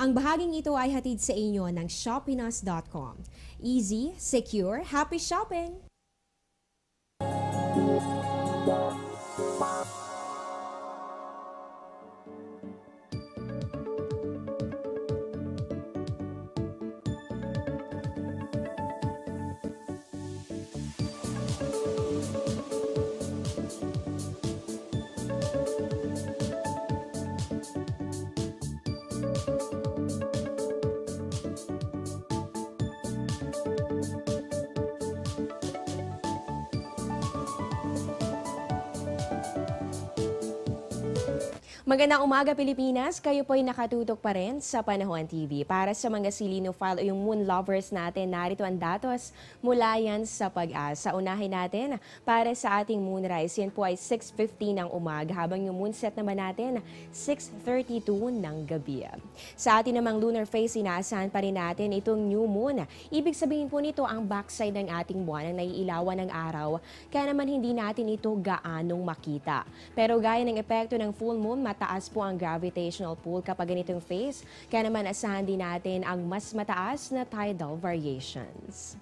Ang bahaging ito ay hatid sa inyo ng shopinas.com. Easy, secure, happy shopping! Magandang umaga Pilipinas, kayo po ay nakatutok pa rin sa Panahon TV. Para sa mga silinophile o yung moon lovers natin, narito ang datos mula yan sa pag-asa. Unahin natin, para sa ating moonrise, yan po ay 6.50 ng umaga, habang yung moonset naman natin, 6.32 ng gabi. Sa ating namang lunar phase, inaasahan pa rin natin itong new moon. Ibig sabihin po nito ang backside ng ating buwan ang naiilawan ng araw, kaya naman hindi natin ito gaanong makita. Pero gaya ng epekto ng full moon, mataas po ang gravitational pull kapag ganitong phase, kaya naman asahan din natin ang mas mataas na tidal variations.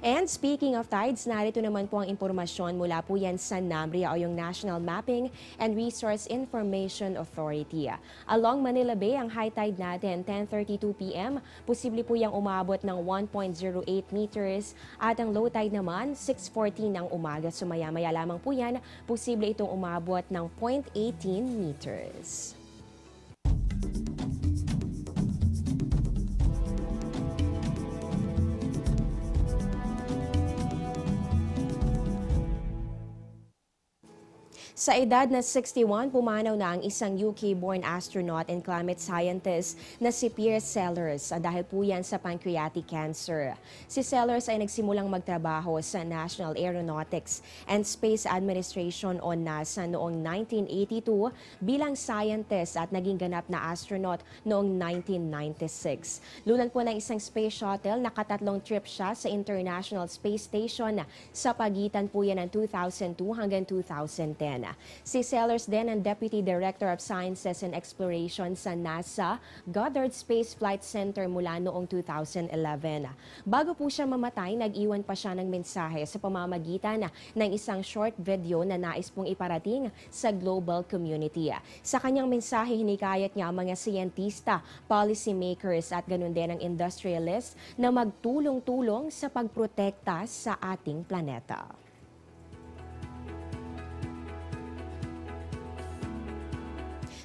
And speaking of tides, narito naman po ang impormasyon mula po yan sa NAMRIA o yung National Mapping and Resource Information Authority. Along Manila Bay, ang high tide natin 10.32 p.m. Posible po yung umabot ng 1.08 meters at ang low tide naman 6.14 ng umaga. So maya-maya lamang po yan, posible itong umabot ng 0.18 meters. Sa edad na 61, pumanaw na ang isang UK-born astronaut and climate scientist na si Pierre Sellers dahil po yan sa pancreatic cancer. Si Sellers ay nagsimulang magtrabaho sa National Aeronautics and Space Administration o NASA noong 1982 bilang scientist at naging ganap na astronaut noong 1996. Lulan po ng isang space shuttle, nakatatlong trip siya sa International Space Station sa pagitan po yan ng 2002 hanggang 2010. Si Sellers din ang Deputy Director of Sciences and Exploration sa NASA Goddard Space Flight Center mula noong 2011. Bago po siya mamatay, nag-iwan pa siya ng mensahe sa pamamagitan ng isang short video na nais pong iparating sa global community. Sa kanyang mensahe, hinikayat niya ang mga siyentista, policymakers at ganun din ang industrialists na magtulong-tulong sa pagprotekta sa ating planeta.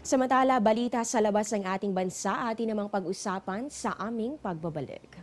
Samantala, balita sa labas ng ating bansa, atin namang pag-usapan sa aming pagbabalik.